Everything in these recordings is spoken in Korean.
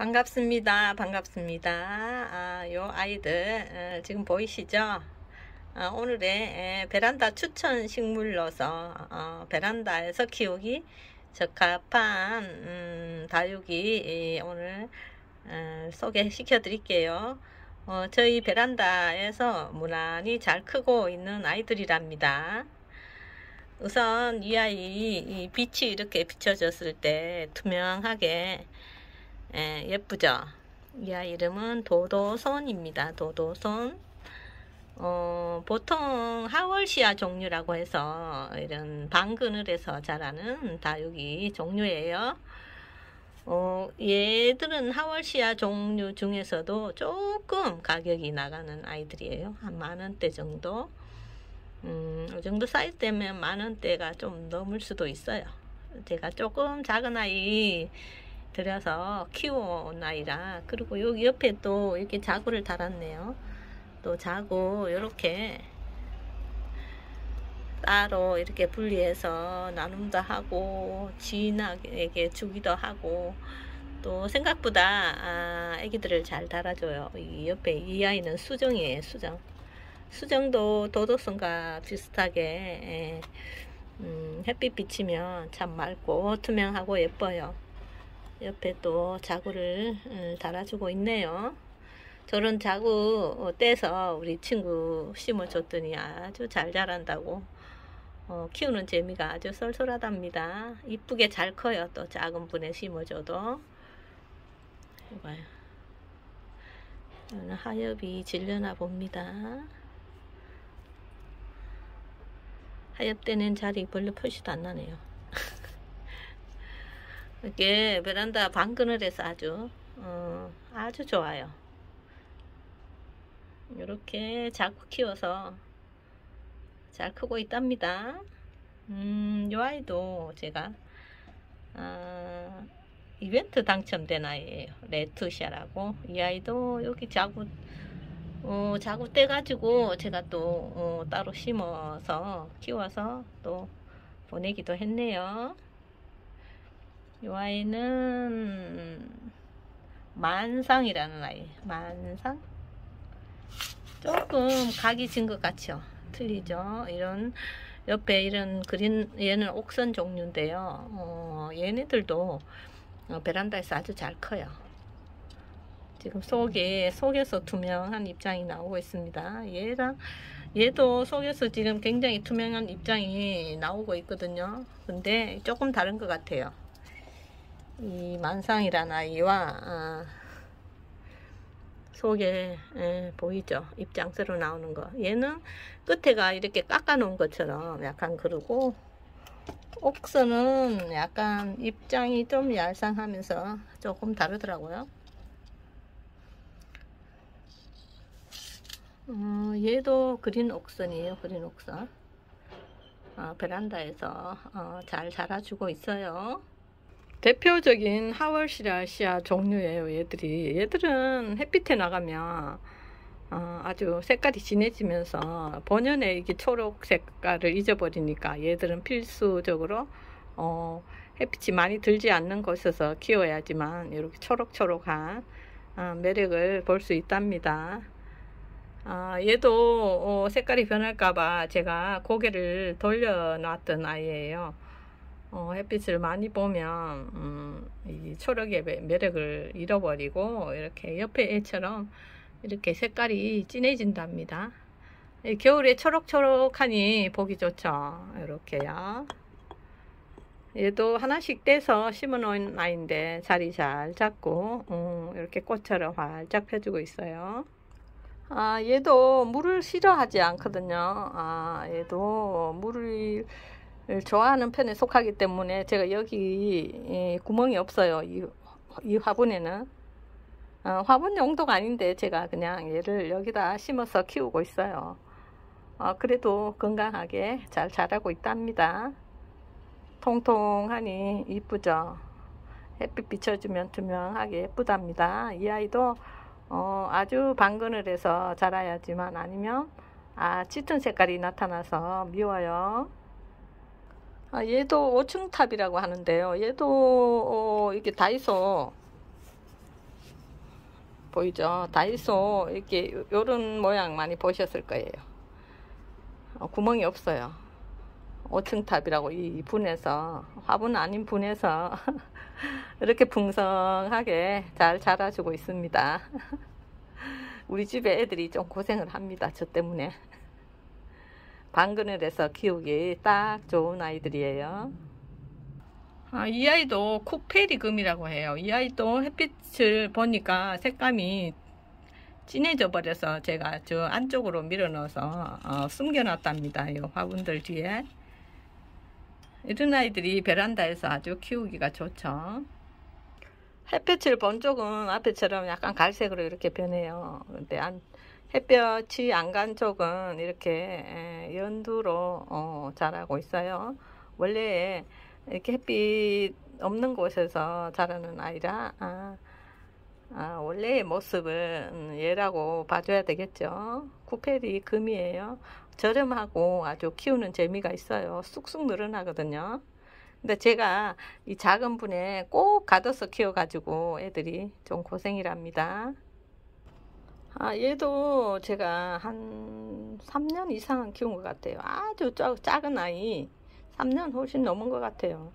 반갑습니다. 반갑습니다. 아, 요 아이들 어, 지금 보이시죠? 어, 오늘의 에, 베란다 추천 식물로서 어, 베란다에서 키우기 적합한 음, 다육이 이, 오늘 어, 소개시켜 드릴게요. 어, 저희 베란다에서 무난히 잘 크고 있는 아이들이랍니다. 우선 이 아이 이 빛이 이렇게 비춰졌을 때 투명하게 예, 예쁘죠? 이 아이 이름은 도도손입니다. 도도손. 어, 보통 하월시아 종류라고 해서 이런 방그늘에서 자라는 다육이 종류예요. 어, 얘들은 하월시아 종류 중에서도 조금 가격이 나가는 아이들이에요. 한 만원대 정도. 음, 이 정도 사이즈 되면 만원대가 좀 넘을 수도 있어요. 제가 조금 작은 아이 들여서 키워온 아이라. 그리고 여기 옆에 또 이렇게 자구를 달았네요. 또 자구 이렇게 따로 이렇게 분리해서 나눔도 하고 지인에게 주기도 하고 또 생각보다 아, 애기들을 잘 달아줘요. 이 옆에 이 아이는 수정이에요 수정. 수정도 도도성과 비슷하게 예, 음, 햇빛 비치면 참 맑고 투명하고 예뻐요 옆에 또 자구를 어, 달아주고 있네요. 저런 자구 어, 떼서 우리 친구 심어줬더니 아주 잘 자란다고 어, 키우는 재미가 아주 쏠쏠하답니다. 이쁘게 잘 커요. 또 작은 분에 심어줘도 이봐요. 하엽이 질려나 봅니다. 하엽 때는 자리 별로 표시도 안 나네요. 이게 베란다 방그늘에서 아주 어, 아주 좋아요. 이렇게 자꾸 키워서 잘 크고 있답니다. 음, 이 아이도 제가 아, 이벤트 당첨된 아이예요. 레트샤라고 이 아이도 여기 자구 어, 자구 떼가지고 제가 또 어, 따로 심어서 키워서 또 보내기도 했네요. 이 아이는 만상이라는 아이 만상? 조금 각이 진 것 같죠? 틀리죠? 이런 옆에 이런 그린 얘는 옥선 종류인데요. 어, 얘네들도 어, 베란다에서 아주 잘 커요. 지금 속에 속에서 투명한 입장이 나오고 있습니다. 얘랑 얘도 속에서 지금 굉장히 투명한 입장이 나오고 있거든요. 근데 조금 다른 것 같아요 이 만상이라는 아이와 아, 속에 예, 보이죠? 입장새로 나오는 거. 얘는 끝에가 이렇게 깎아 놓은 것처럼 약간 그러고 옥선은 약간 입장이 좀 얄쌍하면서 조금 다르더라고요. 어, 얘도 그린 옥선이에요 그린 옥선. 어, 베란다에서 어, 잘 자라주고 있어요 대표적인 하월시라시아 종류예요 얘들이 얘들은 햇빛에 나가면 어, 아주 색깔이 진해지면서 본연의 이게 초록 색깔을 잊어버리니까 얘들은 필수적으로 어, 햇빛이 많이 들지 않는 곳에서 키워야지만 이렇게 초록초록한 어, 매력을 볼 수 있답니다. 아, 얘도 어, 색깔이 변할까봐 제가 고개를 돌려 놨던 아이예요. 어, 햇빛을 많이 보면 음, 이 초록의 매력을 잃어버리고 이렇게 옆에 애처럼 이렇게 색깔이 진해진답니다. 겨울에 초록초록하니 보기 좋죠. 이렇게요. 얘도 하나씩 떼서 심어 놓은 아이인데 자리 잘 잡고 음, 이렇게 꽃처럼 활짝 펴주고 있어요. 아 얘도 물을 싫어하지 않거든요. 아 얘도 물을 좋아하는 편에 속하기 때문에 제가 여기 구멍이 없어요. 이, 이 화분에는. 어, 화분 용도가 아닌데 제가 그냥 얘를 여기다 심어서 키우고 있어요. 어, 그래도 건강하게 잘 자라고 있답니다. 통통하니 이쁘죠. 햇빛 비춰주면 투명하게 예쁘답니다. 이 아이도 어, 아주 반그늘에서 자라야지만 아니면 아 짙은 색깔이 나타나서 미워요. 아, 얘도 5층 탑이라고 하는데요. 얘도 어, 이게 다이소 보이죠? 다이소 이렇게 요- 요런 모양 많이 보셨을 거예요. 어, 구멍이 없어요. 5층 탑이라고 이 분에서 화분 아닌 분에서 이렇게 풍성하게 잘 자라주고 있습니다. 우리 집에 애들이 좀 고생을 합니다. 저 때문에. 방그늘에서 키우기 딱 좋은 아이들이에요. 아, 이 아이도 쿠페리금이라고 해요. 이 아이도 햇빛을 보니까 색감이 진해져 버려서 제가 저 안쪽으로 밀어 넣어서 어, 숨겨놨답니다. 이 화분들 뒤에. 이런 아이들이 베란다에서 아주 키우기가 좋죠. 햇빛을 본 쪽은 앞에처럼 약간 갈색으로 이렇게 변해요. 근데 안, 햇볕이 안 간 쪽은 이렇게 에, 연두로 어, 자라고 있어요. 원래 이렇게 햇빛 없는 곳에서 자라는 아이라 아, 아, 원래의 모습은 음, 얘라고 봐줘야 되겠죠. 쿠페리 금이에요. 저렴하고 아주 키우는 재미가 있어요. 쑥쑥 늘어나거든요. 근데 제가 이 작은 분에 꼭 가둬서 키워가지고 애들이 좀 고생이랍니다. 아, 얘도 제가 한 3년 이상 키운 것 같아요. 아주 작, 작은 아이. 3년 훨씬 넘은 것 같아요.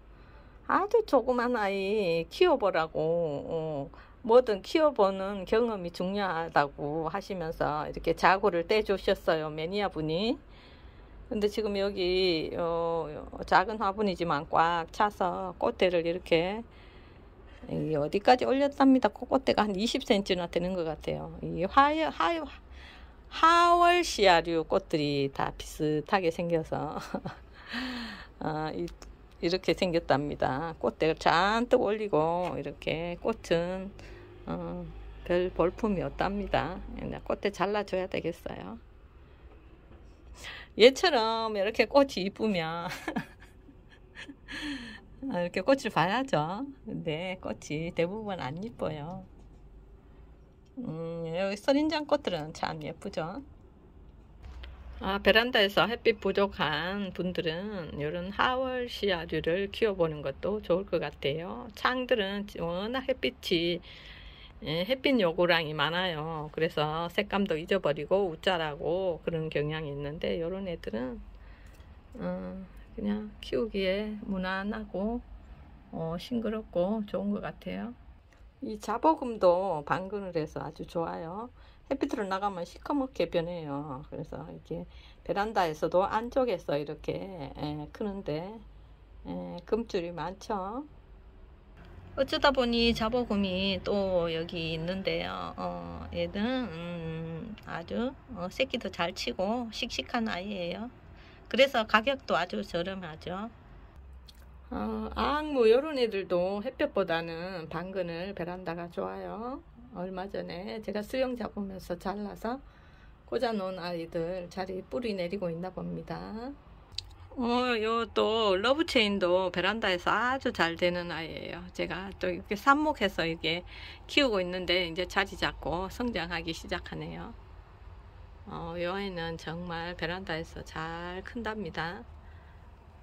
아주 조그만 아이 키워보라고, 어, 뭐든 키워보는 경험이 중요하다고 하시면서 이렇게 자구를 떼주셨어요. 매니아 분이. 근데 지금 여기, 어, 작은 화분이지만 꽉 차서 꽃대를 이렇게 이 어디까지 올렸답니다. 꽃대가 한 20cm나 되는 것 같아요. 이 하여, 하여, 하월 시아류 꽃들이 다 비슷하게 생겨서 아, 이, 이렇게 생겼답니다. 꽃대를 잔뜩 올리고 이렇게 꽃은 어, 별 볼품이 없답니다. 꽃대 잘라줘야 되겠어요. 얘처럼 이렇게 꽃이 이쁘면 아, 이렇게 꽃을 봐야죠. 근데 꽃이 대부분 안 이뻐요. 음, 여기 선인장 꽃들은 참 예쁘죠. 아, 베란다에서 햇빛 부족한 분들은 이런 하월 시아류를 키워보는 것도 좋을 것 같아요. 창들은 워낙 햇빛이 예, 햇빛 요구량이 많아요. 그래서 색감도 잊어버리고 우짜라고 그런 경향이 있는데 이런 애들은 어, 그냥 키우기에 무난하고 어, 싱그럽고 좋은 것 같아요. 이 자보금도 방근을 해서 아주 좋아요. 햇빛으로 나가면 시커멓게 변해요. 그래서 이렇게 베란다에서도 안쪽에서 이렇게 에, 크는데 에, 금줄이 많죠. 어쩌다 보니 자보금이 또 여기 있는데요. 어, 얘는 음, 아주 어, 새끼도 잘 치고 씩씩한 아이예요. 그래서 가격도 아주 저렴하죠. 어, 앙무 이런 애들도 햇볕보다는 방근을 베란다가 좋아요. 얼마 전에 제가 수영 잡으면서 잘라서 꽂아놓은 아이들 자리 뿌리 내리고 있나 봅니다. 어, 요 또 러브체인도 베란다에서 아주 잘 되는 아이예요. 제가 또 이렇게 삽목해서 이게 키우고 있는데 이제 자리 잡고 성장하기 시작하네요. 어, 요 아이는 정말 베란다에서 잘 큰답니다.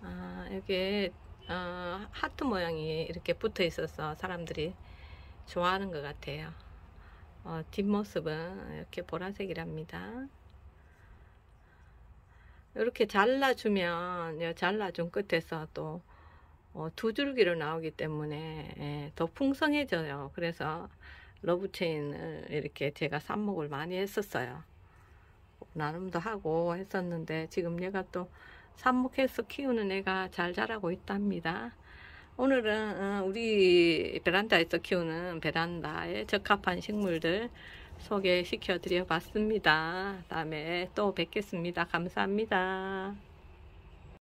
아, 여기 어, 하트 모양이 이렇게 붙어 있어서 사람들이 좋아하는 것 같아요. 어, 뒷모습은 이렇게 보라색이랍니다. 이렇게 잘라주면 요 잘라준 끝에서 또 어, 두 줄기로 나오기 때문에 예, 더 풍성해져요. 그래서 러브체인을 이렇게 제가 삽목을 많이 했었어요. 나눔도 하고 했었는데 지금 얘가 또 삽목해서 키우는 애가 잘 자라고 있답니다. 오늘은 어, 우리 베란다에서 키우는 베란다에 적합한 식물들 소개시켜 드려 봤습니다. 다음에 또 뵙겠습니다. 감사합니다.